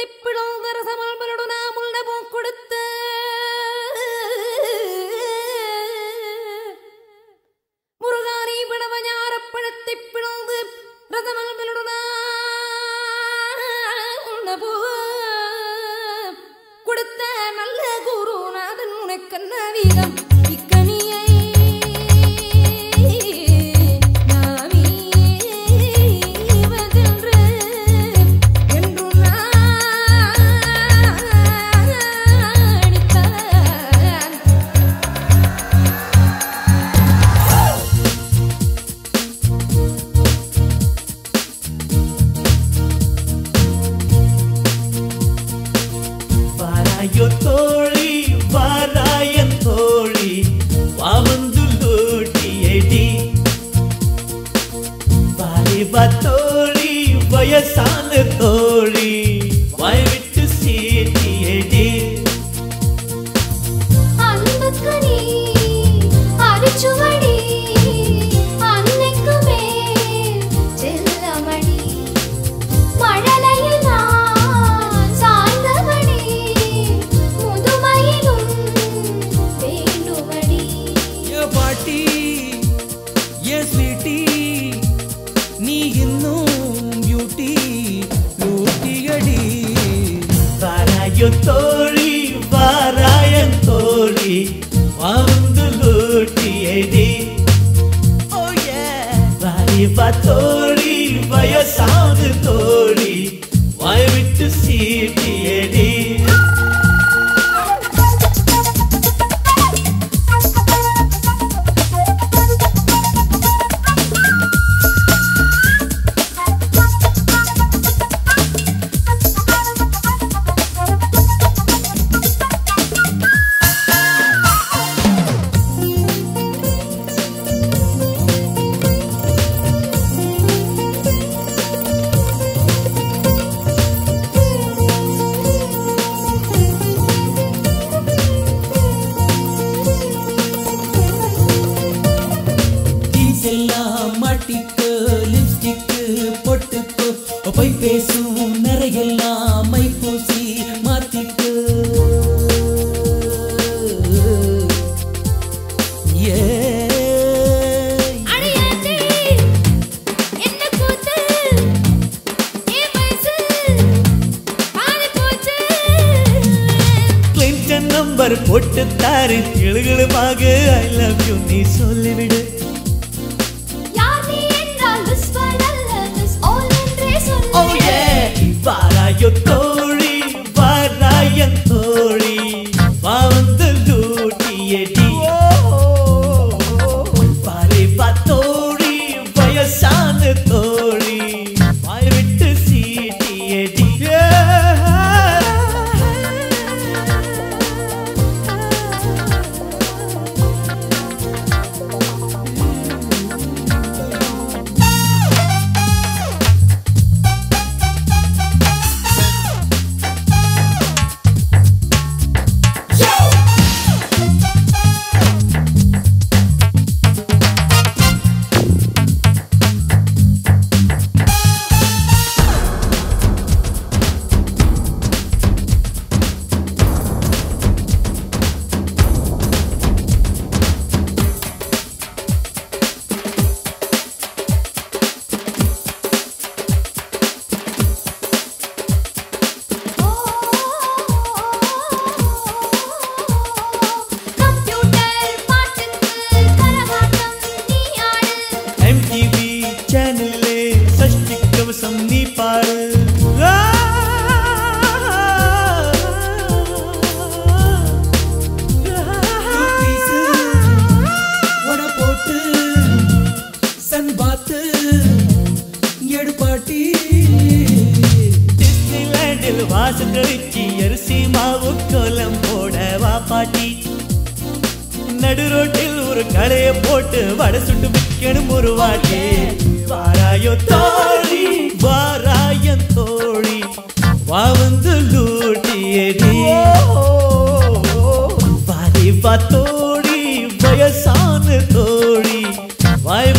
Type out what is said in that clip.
படுத்தி பிளந்த ரசமல்பலோடு நாம் உள்ள பூ கொடுத்து முருகானி பிளவஞாரப்படுத்தி பிளந்து ரசமல்பலோடு கொடுத்த நல்ல குருநாதன் உனக்கு வீரம் வாராயோ தோழி கிளின்டன் நம்பர் போட்டு தாரு இழுகிழுமாக ஐ லவ் யூ நீ வீட்டில் வாசு கழிச்சி அரிசி மாவு கோலம் போட வாப்பாட்டி நடு ரோட்டில் ஒரு களைய போட்டு வடை சுட்டு விற்கணும் ஒரு வாட்டி. வாராயோ தோழி வாராயன் தோழி. வா வந்து லூட்டியடி பாதி பா தோழி வயசான தோழி. வாய்